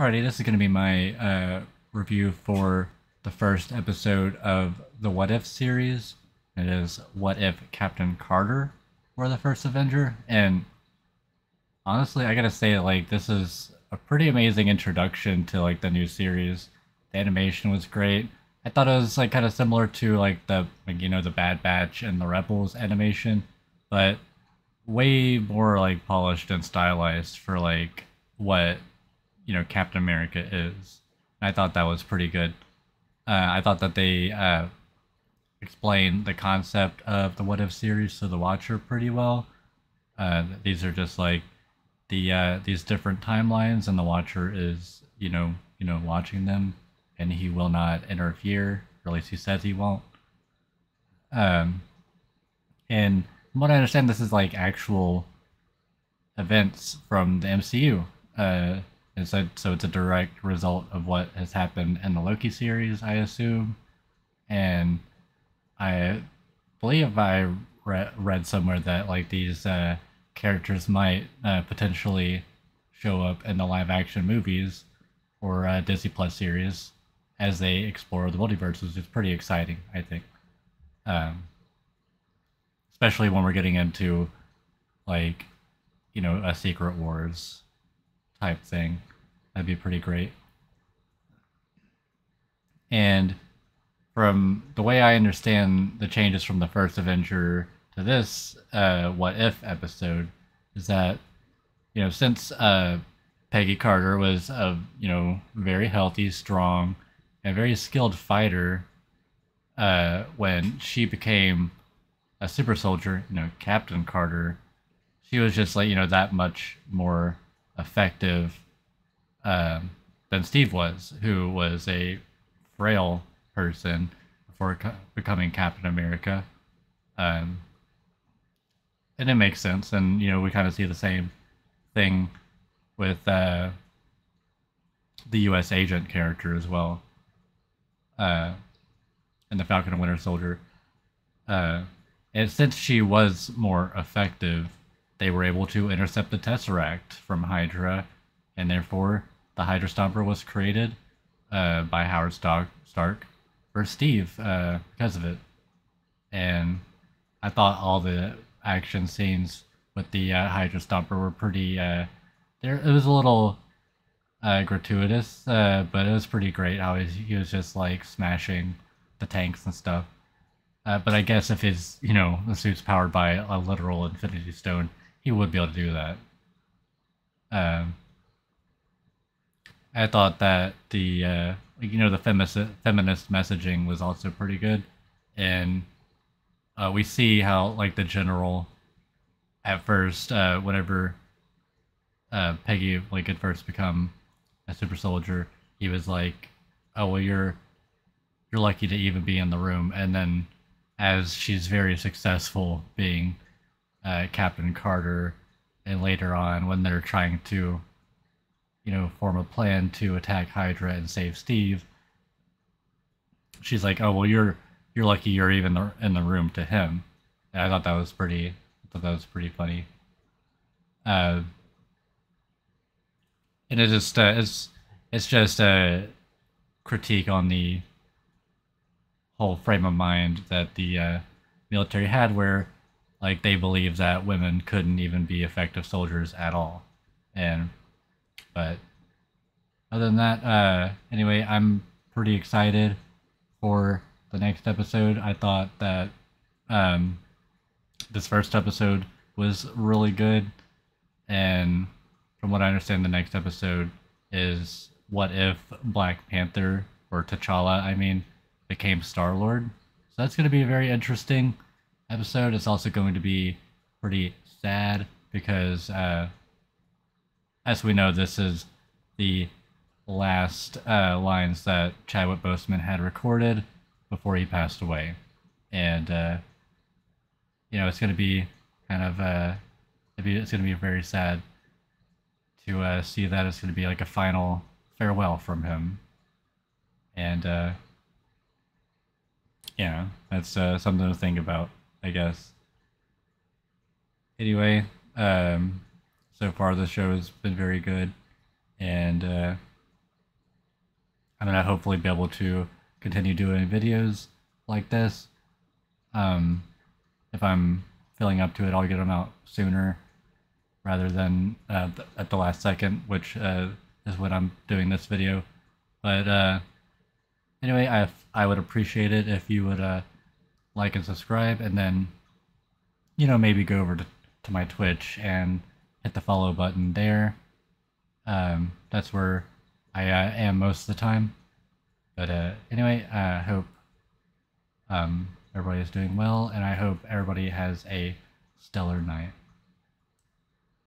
Alrighty, this is going to be my uh, review for the first episode of the What If series. It is What If Captain Carter were the first Avenger? And honestly, I gotta say, like, this is a pretty amazing introduction to like the new series. The animation was great. I thought it was like kind of similar to like the like you know the Bad Batch and the Rebels animation, but way more like polished and stylized for like what you know Captain America is. I thought that was pretty good. Uh, I thought that they uh, explained the concept of the What If series to the watcher pretty well. Uh, these are just like the uh, these different timelines, and the watcher is you know you know watching them, and he will not interfere. Or at least he says he won't. Um, and from what I understand, this is like actual events from the MCU. Uh, so, so it's a direct result of what has happened in the Loki series, I assume. And I believe I re- read somewhere that like these uh, characters might uh, potentially show up in the live action movies or uh, Disney Plus series as they explore the multiverse, which is pretty exciting, I think. Um, especially when we're getting into like, you know, a Secret Wars type thing. That'd be pretty great. And from the way I understand the changes from the first Avenger to this uh, What If episode, is that, you know, since uh, Peggy Carter was a, you know, very healthy, strong, and very skilled fighter uh, when she became a super soldier, you know, Captain Carter, she was just like, you know, that much more effective um, than Steve was, who was a frail person before co- becoming Captain America. Um, and it makes sense, and you know we kind of see the same thing with uh, the U.S. agent character as well, uh, in the Falcon and Winter Soldier. Uh, and since she was more effective, they were able to intercept the Tesseract from Hydra, and therefore the Hydra Stomper was created uh, by Howard Stark, Stark for Steve uh, because of it. And I thought all the action scenes with the uh, Hydra Stomper were pretty. Uh, there, it was a little uh, gratuitous, uh, but it was pretty great how he, he was just like smashing the tanks and stuff. But I guess if his, you know, the suit's powered by a literal Infinity Stone, he would be able to do that. Um, I thought that the uh, you know the feminist feminist messaging was also pretty good, and uh, we see how like the general at first uh, whenever uh, Peggy like had first become a super soldier, he was like, "Oh well, you're you're lucky to even be in the room," and then as she's very successful being uh, Captain Carter, and later on when they're trying to you know, form a plan to attack Hydra and save Steve. She's like, "Oh well, you're you're lucky you're even in the room to him." And I thought that was pretty. I thought that was pretty funny. Uh, and it just uh, it's it's just a critique on the whole frame of mind that the uh, military had, where like they believe that women couldn't even be effective soldiers at all, and but other than that, uh, anyway, I'm pretty excited for the next episode. I thought that um, this first episode was really good, and from what I understand, the next episode is what if Black Panther or T'Challa, I mean, became Star Lord. So that's going to be a very interesting episode. It's also going to be pretty sad because uh, as we know, this is the last uh, lines that Chadwick Boseman had recorded before he passed away, and uh, you know it's going to be kind of uh, it's going to be very sad to uh, see that it's going to be like a final farewell from him, and uh, yeah, that's uh, something to think about, I guess. Anyway, um, so far the show has been very good and uh, I'm gonna hopefully be able to continue doing videos like this. Um, if I'm feeling up to it, I'll get them out sooner rather than uh, th- at the last second, which uh, is when I'm doing this video. But uh, anyway, I I would appreciate it if you would uh, like and subscribe, and then you know maybe go over to, to my Twitch and hit the follow button there. Um, that's where I uh, am most of the time. But uh, anyway, I hope um, everybody is doing well, and I hope everybody has a stellar night.